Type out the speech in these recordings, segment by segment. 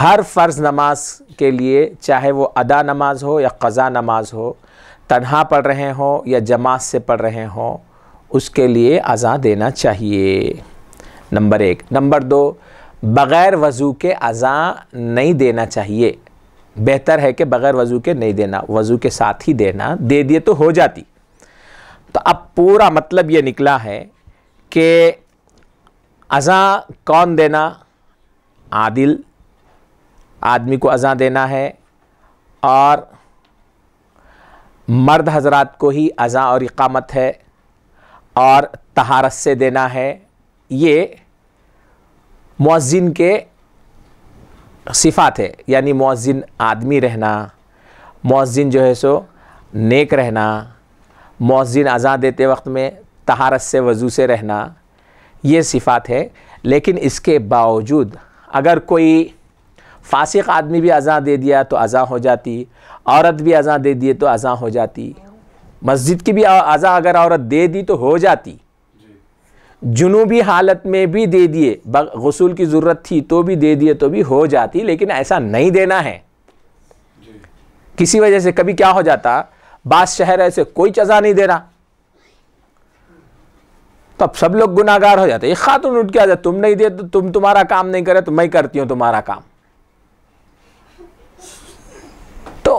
ہر فرض نماز کے لیے، چاہے وہ ادا نماز ہو یا قضا نماز ہو، تنہا پڑھ رہے ہوں یا جماعت سے پڑھ رہے ہوں، اس کے لیے اذا دینا چاہیے۔ نمبر ایک. نمبر دو، بغیر وضو کے اذا نہیں دینا چاہیے۔ بہتر ہے کہ بغیر وضو کے نہیں دینا، وضو کے ساتھ ہی دینا۔ دے دیے تو ہو جاتی۔ تو اب پورا مطلب یہ نکلا ہے کہ اذا کون دینا؟ عادل۔ آدمی کو اذا دینا ہے اور مرد حضرات کو ہی اذا اور اقامت ہے اور تہارت سے دینا ہے۔ یہ مؤذن کے صفات ہے یعنی مؤذن آدمی رہنا، مؤذن جو ہے سو نیک رہنا، مؤذن اذا دیتے وقت میں تہارت سے وضو سے رہنا، یہ صفات ہے۔ لیکن اس کے باوجود اگر کوئی فاسق آدمی بھی اذا دے دیا تو اذا ہو جاتی عورت بھی اذا دے دیے تو اذا ہو جاتی۔ مسجد کی بھی اذا اگر عورت دے دی تو ہو جاتی۔ جنوبی حالت میں بھی دے دیے غسول کی ضرورت تھی تو بھی دے دیے تو بھی ہو جاتی لیکن ایسا نہیں دینا ہے۔ کسی وجہ سے کبھی کیا ہو جاتا بعض شہر ایسے کوئی چزا نہیں دے رہا تو اب سب لوگ گناہگار ہو جاتے ایک خاتون اٹھ کے آ تم نہیں دے تو تم تمہارا کام نہیں کرے تو میں کرتی ہوں تمہارا کام۔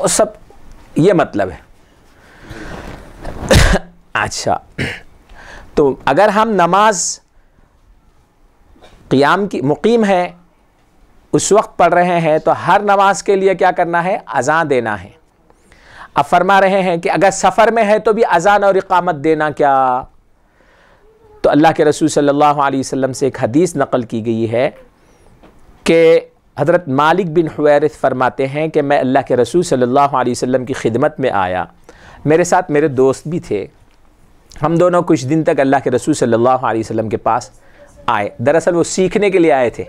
تو سب یہ مطلب ہے۔ اچھا۔ تو اگر ہم نماز قیام کی مقیم ہے، اس وقت پڑھ رہے ہیں، تو ہر نماز کے لیے کیا کرنا ہے؟ اذان دینا ہے۔ اب فرما رہے ہیں کہ اگر سفر میں ہے تو بھی اذان اور اقامت دینا کیا؟ تو اللہ کے رسول صلی اللہ علیہ وسلم سے ایک حدیث نقل کی گئی ہے کہ حضرت مالک بن حویرث فرماتے ہیں کہ میں اللہ کے رسول صلی اللہ علیہ وسلم کی خدمت میں آیا۔ میرے ساتھ میرے دوست بھی تھے۔ ہم دونوں کچھ دن تک اللہ کے رسول صلی اللہ علیہ وسلم کے پاس آئے۔ دراصل وہ سیکھنے کے لیے آئے تھے۔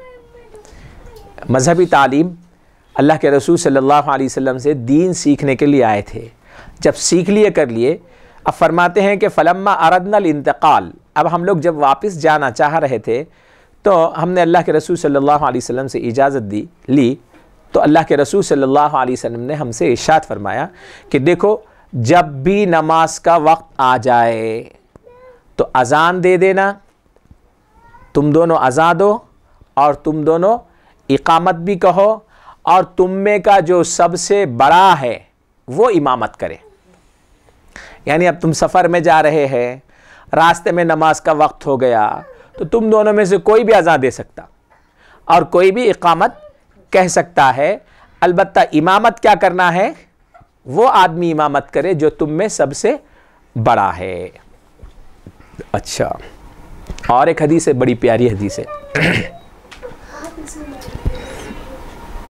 مذہبی تعلیم اللہ کے رسول صلی اللہ علیہ وسلم سے دین سیکھنے کے لیے آئے تھے۔ جب سیکھ لیے کر لیے، اب فرماتے ہیں کہ فلما اردن الانتقال اب ہم لوگ جب واپس جانا چاہ رہے تھے تو ہم نے اللہ کے رسول صلی اللہ علیہ وسلم سے اجازت دی، لی۔ تو اللہ کے رسول صلی اللہ علیہ وسلم نے ہم سے ارشاد فرمایا کہ دیکھو، جب بھی نماز کا وقت آ جائے تو اذان دے دینا۔ تم دونوں اذان دو اور تم دونوں اقامت بھی کہو اور تم میں کا جو سب سے بڑا ہے وہ امامت کرے۔ یعنی اب تم سفر میں جا رہے ہیں، راستے میں نماز کا وقت ہو گیا تو تم دونوں میں سے کوئی بھی اذان دے سکتا۔ اور کوئی بھی اقامت کہہ سکتا ہے، البتہ امامت کیا کرنا ہے؟ وہ آدمی امامت کرے جو تم میں سب سے بڑا ہے۔ اچھا۔ اور ایک حدیث ہے، بڑی پیاری حدیث ہے۔